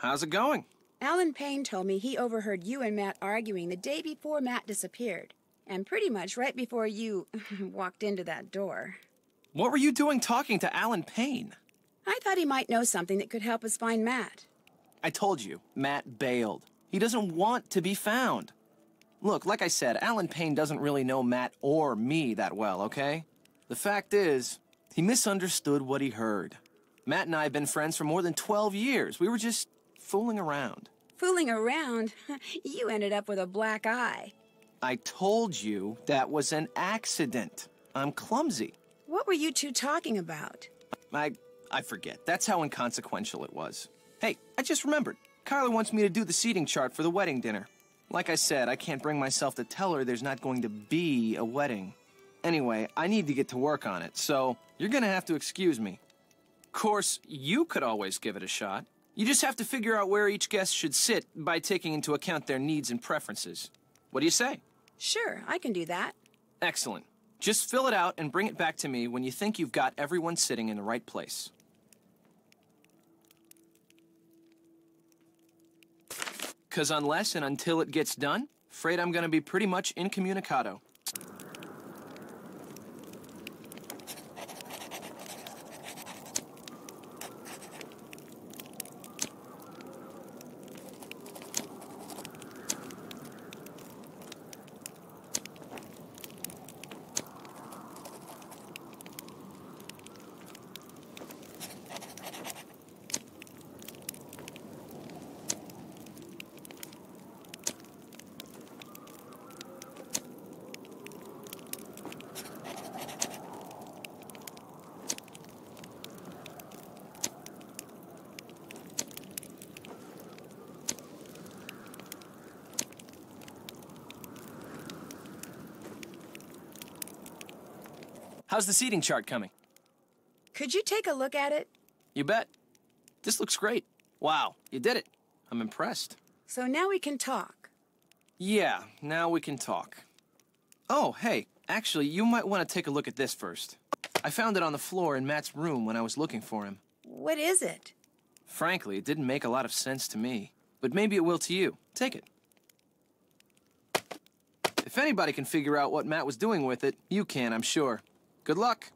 How's it going? Alan Payne told me he overheard you and Matt arguing the day before Matt disappeared. And pretty much right before you walked into that door. What were you doing talking to Alan Payne? I thought he might know something that could help us find Matt. I told you, Matt bailed. He doesn't want to be found. Look, like I said, Alan Payne doesn't really know Matt or me that well, okay? The fact is, he misunderstood what he heard. Matt and I have been friends for more than 12 years. We were just fooling around. Fooling around? you ended up with a black eye. I told you that was an accident. I'm clumsy. What were you two talking about? I I forget. That's how inconsequential it was. Hey, I just remembered. Kyla wants me to do the seating chart for the wedding dinner. Like I said, I can't bring myself to tell her there's not going to be a wedding. Anyway, I need to get to work on it, so you're gonna have to excuse me. Of course, you could always give it a shot. You just have to figure out where each guest should sit by taking into account their needs and preferences. What do you say? Sure, I can do that. Excellent. Just fill it out and bring it back to me when you think you've got everyone sitting in the right place. Because unless and until it gets done, afraid I'm going to be pretty much incommunicado. How's the seating chart coming? Could you take a look at it? You bet. This looks great. Wow, you did it. I'm impressed. So now we can talk. Yeah, now we can talk. Oh, hey, actually, you might want to take a look at this first. I found it on the floor in Matt's room when I was looking for him. What is it? Frankly, it didn't make a lot of sense to me. But maybe it will to you. Take it. If anybody can figure out what Matt was doing with it, you can, I'm sure. Good luck.